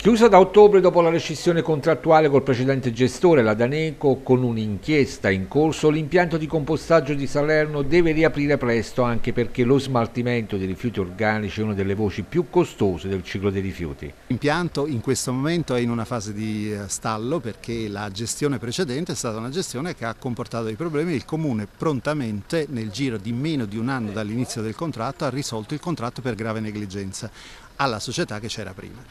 Chiusa da ottobre dopo la rescissione contrattuale col precedente gestore, la Daneco, con un'inchiesta in corso, l'impianto di compostaggio di Salerno deve riaprire presto anche perché lo smaltimento dei rifiuti organici è una delle voci più costose del ciclo dei rifiuti. L'impianto in questo momento è in una fase di eh, stallo perché la gestione precedente è stata una gestione che ha comportato dei problemi. Il Comune prontamente, nel giro di meno di un anno dall'inizio del contratto, ha risolto il contratto per grave negligenza alla società che c'era prima.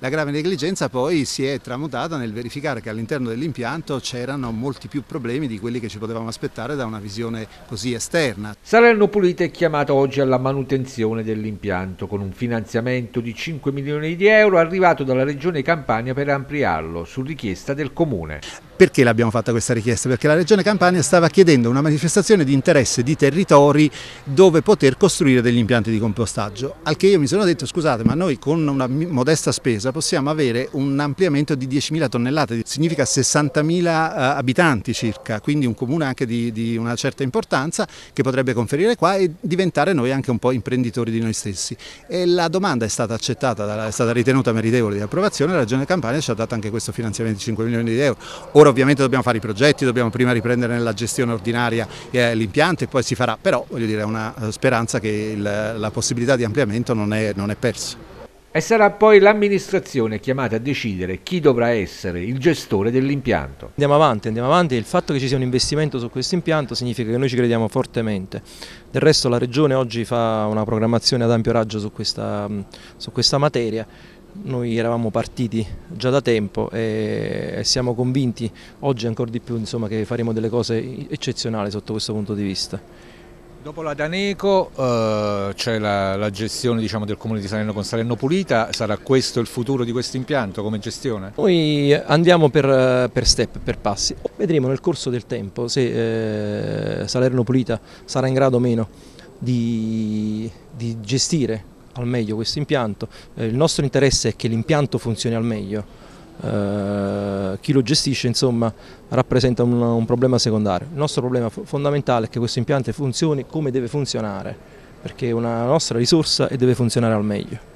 La grave negligenza poi si è tramutata nel verificare che all'interno dell'impianto c'erano molti più problemi di quelli che ci potevamo aspettare da una visione così esterna. Salerno Pulita è chiamato oggi alla manutenzione dell'impianto con un finanziamento di 5 milioni di euro arrivato dalla Regione Campania per ampliarlo su richiesta del Comune. Perché l'abbiamo fatta questa richiesta? Perché la Regione Campania stava chiedendo una manifestazione di interesse di territori dove poter costruire degli impianti di compostaggio, al che io mi sono detto scusate ma noi con una modesta spesa possiamo avere un ampliamento di 10.000 tonnellate, significa 60.000 eh, abitanti circa, quindi un comune anche di, di una certa importanza che potrebbe conferire qua e diventare noi anche un po' imprenditori di noi stessi. E la domanda è stata accettata, è stata ritenuta meritevole di approvazione, la Regione Campania ci ha dato anche questo finanziamento di 5 milioni di euro. Ora Ora ovviamente dobbiamo fare i progetti, dobbiamo prima riprendere nella gestione ordinaria eh, l'impianto e poi si farà, però voglio dire, è una eh, speranza che il, la possibilità di ampliamento non è, non è persa. E sarà poi l'amministrazione chiamata a decidere chi dovrà essere il gestore dell'impianto. Andiamo avanti, andiamo avanti il fatto che ci sia un investimento su questo impianto significa che noi ci crediamo fortemente. Del resto la Regione oggi fa una programmazione ad ampio raggio su questa, su questa materia noi eravamo partiti già da tempo e siamo convinti oggi ancora di più insomma, che faremo delle cose eccezionali sotto questo punto di vista. Dopo la Daneco eh, c'è la, la, gestione diciamo, del comune di Salerno con Salerno Pulita, sarà questo il futuro di questo impianto come gestione? Noi andiamo per, per, step, per passi, vedremo nel corso del tempo se eh, Salerno Pulita sarà in grado o meno di, di gestire al meglio questo impianto. Eh, il nostro interesse è che l'impianto funzioni al meglio. Uh, chi lo gestisce insomma, rappresenta un, un, problema secondario. Il nostro problema fondamentale è che questo impianto funzioni come deve funzionare, perché è una nostra risorsa e deve funzionare al meglio.